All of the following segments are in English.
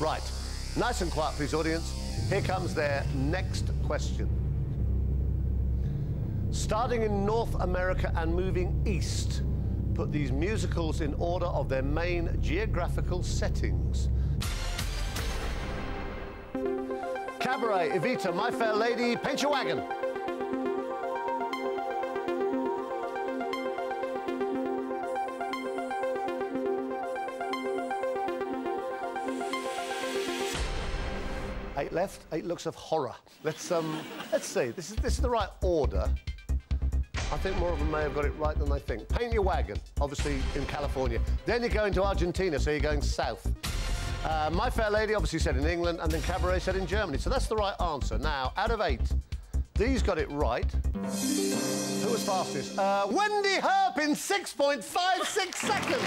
Right, nice and quiet, please, audience. Here comes their next question. Starting in North America and moving east, put these musicals in order of their main geographical settings. Cabaret, Evita, My Fair Lady, Paint Your Wagon. Eight left, eight looks of horror. Let's um, let's see. This is this is the right order. I think more of them may have got it right than they think. Paint your wagon, obviously in California. Then you're going to Argentina, so you're going south. Uh, My Fair Lady obviously said in England, and then Cabaret said in Germany. So that's the right answer. Now, out of eight, these got it right. Who was fastest? Uh, Wendy Herp in 6.56 seconds.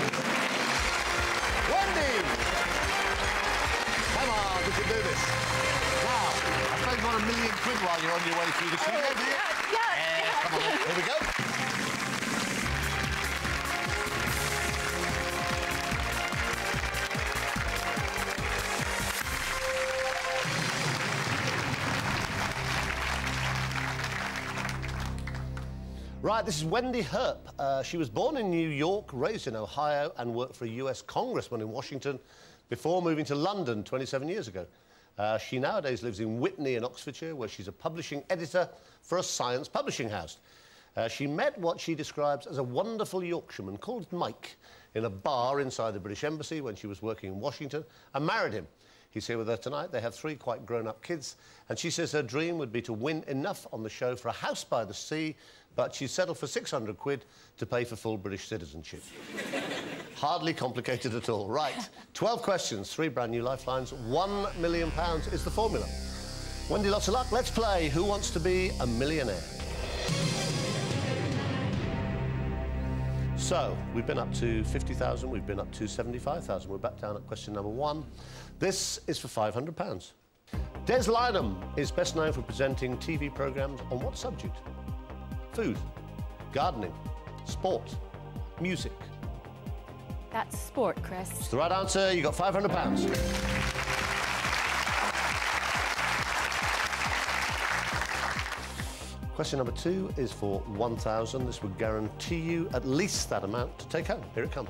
Wendy! Come on, we can do this. Now, I suppose you want a million quid while you're on your way through the queue, Oh, do you? yeah, yeah. Come on, here we go. Right, this is Wendy Herp. Uh, she was born in New York, raised in Ohio, and worked for a US congressman in Washington before moving to London 27 years ago. Uh, she nowadays lives in Witney in Oxfordshire, where she's a publishing editor for a science publishing house. Uh, she met what she describes as a wonderful Yorkshireman called Mike in a bar inside the British Embassy when she was working in Washington and married him. He's here with her tonight. They have three quite grown up kids, and she says her dream would be to win enough on the show for a house by the sea, but she's settled for 600 quid to pay for full British citizenship. Hardly complicated at all. Right, 12 questions, three brand new lifelines, one million pounds is the formula. Wendy, lots of luck. Let's play Who Wants to Be a Millionaire? So, we've been up to 50,000, we've been up to 75,000. We're back down at question number one. This is for 500 pounds. Des Lynam is best known for presenting TV programmes on what subject? Food, gardening, sport, music. That's sport, Chris. It's the right answer. You got 500 pounds. Question number two is for 1,000. This would guarantee you at least that amount to take home. Here it comes.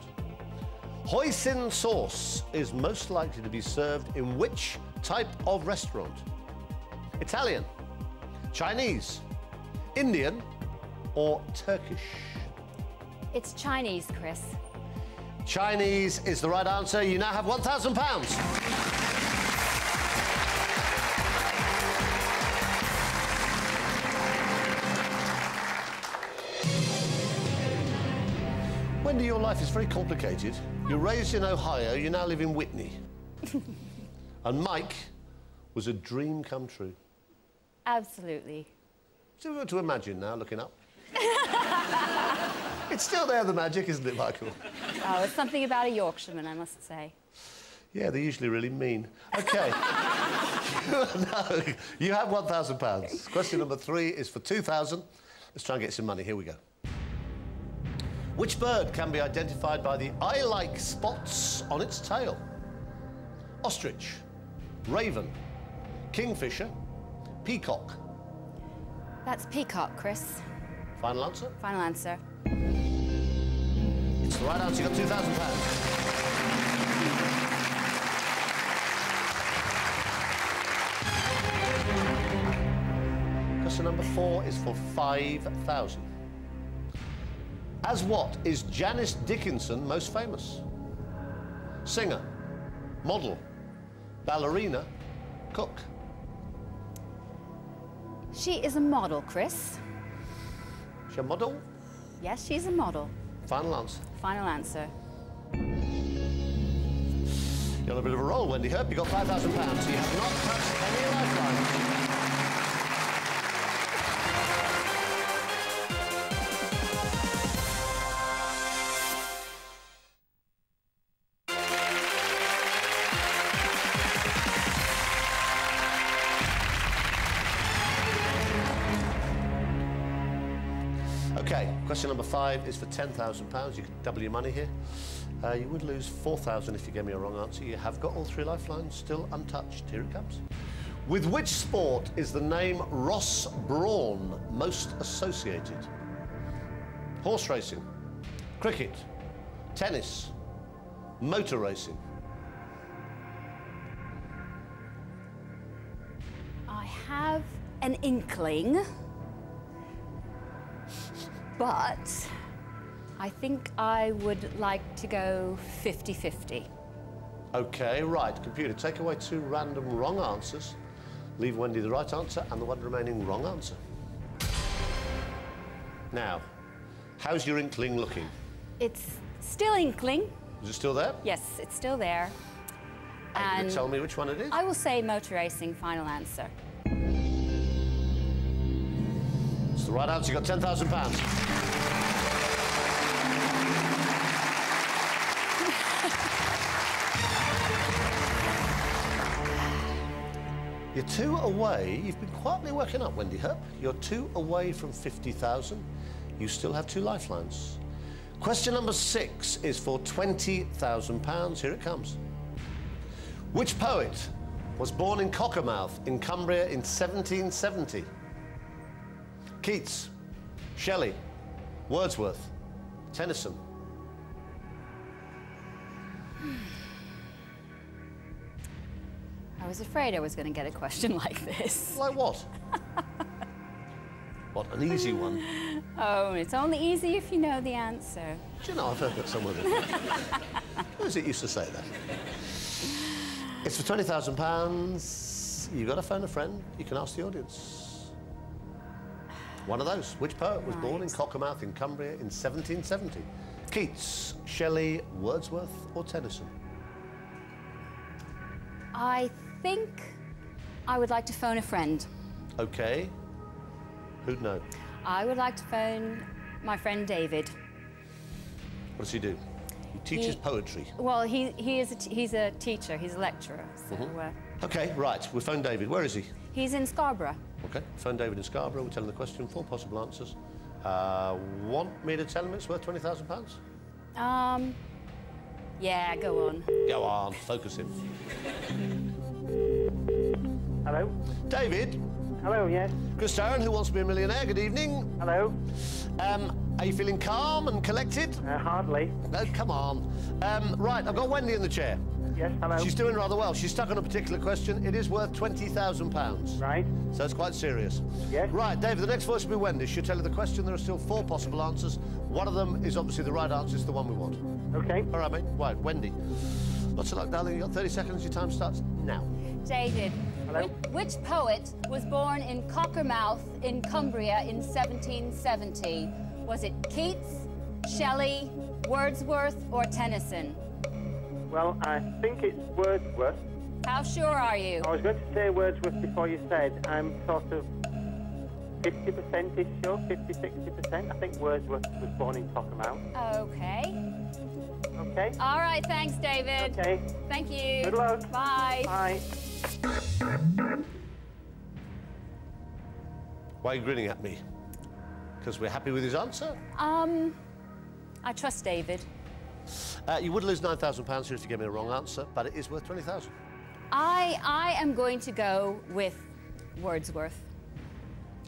Hoisin sauce is most likely to be served in which type of restaurant? Italian, Chinese, Indian, or Turkish? It's Chinese, Chris. Chinese is the right answer. You now have £1,000. Wendy, your life is very complicated. You're raised in Ohio, you now live in Witney. and Mike was a dream come true. Absolutely. So we want to imagine now, looking up. it's still there, the magic, isn't it, Michael? Oh, it's something about a Yorkshireman, I must say. Yeah, they're usually really mean. Okay. no, you have £1,000. Question number three is for 2000 Let's try and get some money. Here we go. Which bird can be identified by the eye-like spots on its tail? Ostrich, raven, kingfisher, peacock. That's peacock, Chris. Final answer? Final answer. The right answer. You got £2,000. Question number four is for 5,000. As what is Janice Dickinson most famous? Singer, model, ballerina, cook. She is a model, Chris. She a model? Yes, she's a model. Final answer. Final answer. You're on a bit of a roll, Wendy Herp. You've got £5,000. You have not touched any lifelines. Question number five is for £10,000. You can double your money here. Uh, you would lose 4000 if you gave me a wrong answer. You have got all three lifelines still untouched. Here it comes. With which sport is the name Ross Brawn most associated? Horse racing, cricket, tennis, motor racing. I have an inkling, but I think I would like to go 50 50. Okay, right. Computer, take away two random wrong answers. Leave Wendy the right answer and the one remaining wrong answer. Now, how's your inkling looking? It's still inkling. Is it still there? Yes, it's still there. Can you And tell me which one it is? I will say motor racing, final answer. Right answer. You got ten thousand pounds. You're two away. You've been quietly working up, Wendy Herp. You're two away from 50,000. You still have two lifelines. Question number six is for £20,000. Here it comes. Which poet was born in Cockermouth in Cumbria in 1770? Keats, Shelley, Wordsworth, Tennyson. I was afraid I was going to get a question like this. Like what? what, an easy one? Oh, it's only easy if you know the answer. Do you know, I've heard that somewhere. Who is it used to say that? It's for £20,000. You've got to phone a friend. You can ask the audience. One of those. Which poet was born in Cockermouth in Cumbria in 1770? Keats, Shelley, Wordsworth or Tennyson? I think I would like to phone a friend. OK. Who'd know? I would like to phone my friend David. What does he do? He teaches He- poetry. Well, he, he is a t- he's a teacher, he's a lecturer. So uh, OK, right. We'll phone David. Where is he? He's in Scarborough. OK, phone David in Scarborough. We'll tell him the question, four possible answers. Uh, want me to tell him it's worth £20,000? Um, yeah, go on. Go on, focus him. Hello? David, Hello, yes. Chris Tarrant, who wants to be a millionaire, good evening. Hello? Um, are you feeling calm and collected? Uh, hardly. No, come on. Um, right, I've got Wendy in the chair. Yes, hello? She's doing rather well. She's stuck on a particular question. It is worth £20,000. Right. So it's quite serious. Yes. Right, David, the next voice will be Wendy. She'll tell you the question. There are still four possible answers. One of them is obviously the right answer. It's the one we want. Okay. All right, mate. Right, Wendy. Lots of luck, darling. You've got 30 seconds. Your time starts now. David, Hello? which, which poet was born in Cockermouth in Cumbria in 1770? Was it Keats, Shelley, Wordsworth, or Tennyson? Well, I think it's Wordsworth. How sure are you? I was going to say Wordsworth before you said. I'm sort of 50%-ish sure, 50, 60%. I think Wordsworth was born in Cockermouth. Okay. Okay? All right, thanks, David. Okay. Thank you. Good luck. Bye. Bye. Why are you grinning at me? Because we're happy with his answer? Um, I trust David. Uh, you would lose £9,000 here if you gave me a wrong answer, but it is worth 20000 I I am going to go with Wordsworth.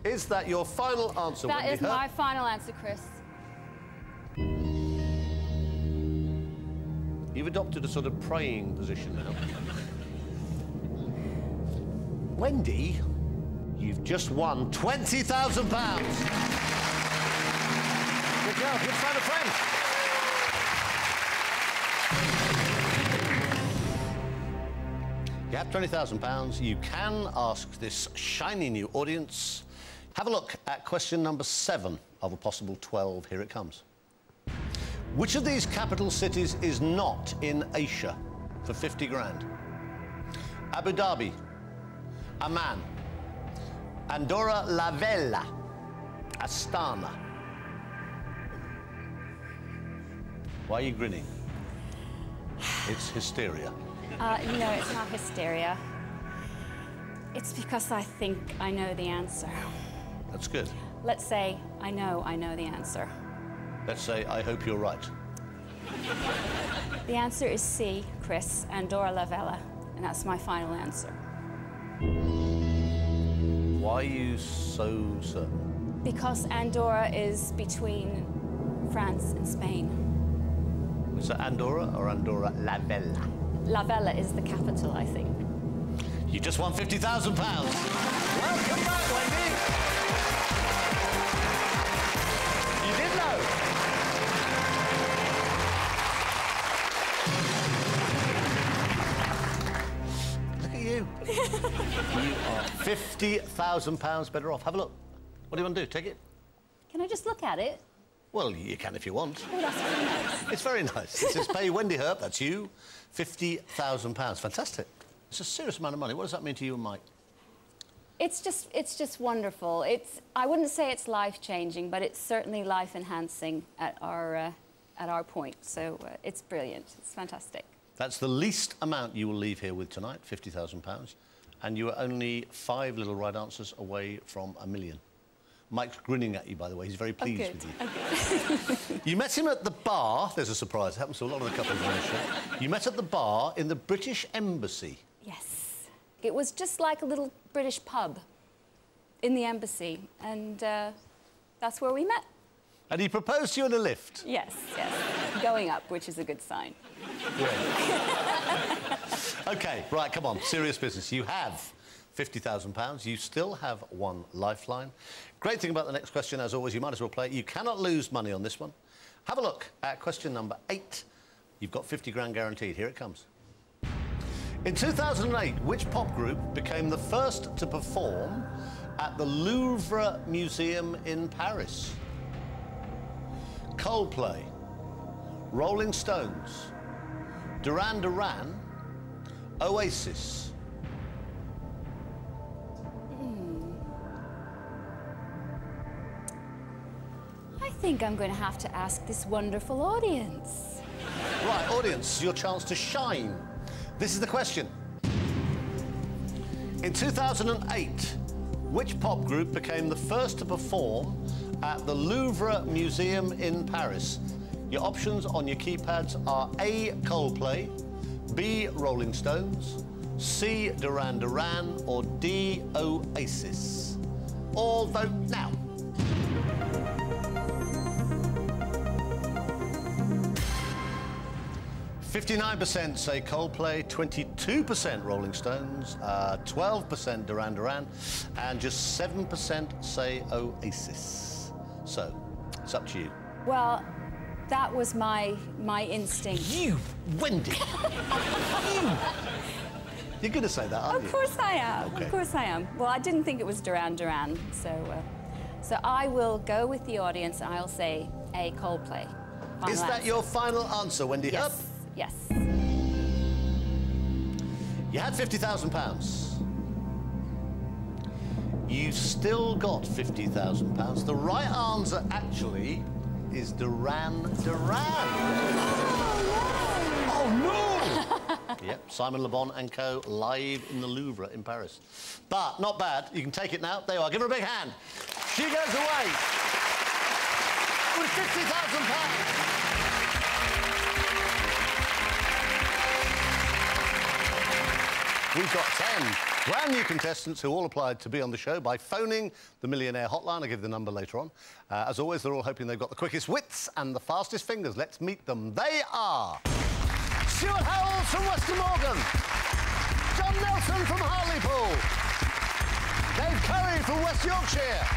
Is that your final answer, That Wendy is Hurt? my final answer, Chris. You've adopted a sort of praying position now. Wendy, you've just won £20,000. Good girl, good find a friend. You have £20,000. You can ask this shiny new audience. Have a look at question number seven of a possible 12. Here it comes. Which of these capital cities is not in Asia for 50 grand? Abu Dhabi, Amman, Andorra la Vella, Astana. Why are you grinning? It's hysteria. Uh, no, it's not hysteria. It's because I think I know the answer. That's good. Let's say I know I know the answer. Let's say, I hope you're right. The answer is C, Chris, Andorra la Vella. And that's my final answer. Why are you so certain? Because Andorra is between France and Spain. Is it Andorra or Andorra la Vella? La Vella is the capital, I think. You just won £50,000. Welcome back, Wendy. You did know. Look at you. you are £50,000 better off. Have a look. What do you want to do? Take it? Can I just look at it? Well, you can if you want. Oh, that's very nice. It's very nice. It says pay Wendy Herp, that's you, £50,000. Fantastic. It's a serious amount of money. What does that mean to you and Mike? It's just, it's just wonderful. It's, I wouldn't say it's life changing, but it's certainly life enhancing at our, uh, at our point. So uh, it's brilliant. It's fantastic. That's the least amount you will leave here with tonight, £50,000. And you are only five little right answers away from a million. Mike's grinning at you, by the way. He's very pleased oh, with you. Good. You met him at the bar. There's a surprise. It happens to a lot of the couples on this show. You met at the bar in the British Embassy. yes. It was just like a little British pub in the embassy. And uh, that's where we met. And he proposed to you in a lift. Yes, yes. Going up, which is a good sign. OK, right, come on. Serious business. You have £50,000. You still have one lifeline. Great thing about the next question, as always, you might as well play it. You cannot lose money on this one. Have a look at question number eight. You've got 50 grand guaranteed. Here it comes. In 2008, which pop group became the first to perform at the Louvre Museum in Paris? Coldplay, Rolling Stones, Duran Duran, Oasis. Think I'm going to have to ask this wonderful audience. Right, audience, your chance to shine. This is the question. In 2008, which pop group became the first to perform at the Louvre Museum in Paris? Your options on your keypads are A. Coldplay, B. Rolling Stones, C. Duran Duran, or D. Oasis. All vote now. Fifty-nine percent say Coldplay, twenty-two percent Rolling Stones, uh, twelve percent Duran Duran, and just seven percent say Oasis. So, it's up to you. Well, that was my my instinct. You, Wendy. you. You're going to say that, aren't Of you? course I am. Okay. Of course I am. Well, I didn't think it was Duran Duran, so uh, so I will go with the audience. and I'll say a Coldplay. Final Is that answer. your final answer, Wendy? Yes. Yes. You had £50,000. You've still got £50,000. The right answer, actually, is Duran Duran. Oh, no! yep, Simon Le Bon and co. live in the Louvre in Paris. But not bad. You can take it now. There you are. Give her a big hand. She goes away with £50,000. We've got 10 brand new contestants who all applied to be on the show by phoning the Millionaire Hotline. I'll give the number later on. Uh, as always, they're all hoping they've got the quickest wits and the fastest fingers. Let's meet them. They are Stuart Howells from West Glamorgan, John Nelson from Hartlepool, Dave Curry from West Yorkshire,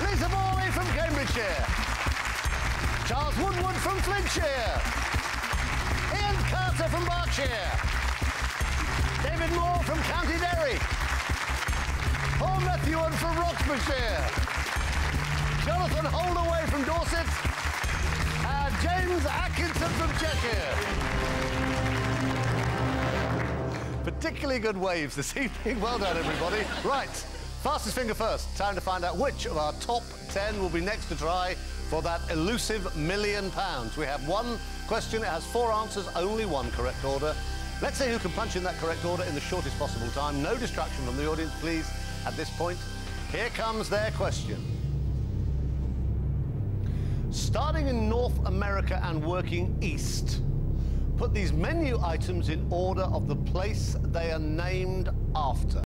Lisa Morley from Cambridgeshire, Charles Woodward from Flintshire, Ian Carter from Berkshire. David Moore from County Derry. Paul Methuen from Roxburghshire. Jonathan Holdaway from Dorset. And James Atkinson from Cheshire. Particularly good waves this evening. Well done, everybody. Right, fastest finger first. Time to find out which of our top 10 will be next to try for that elusive million pounds. We have one question. It has four answers, only one correct order. Let's see who can punch in that correct order in the shortest possible time. No distraction from the audience, please, at this point. Here comes their question. Starting in North America and working east, put these menu items in order of the place they are named after.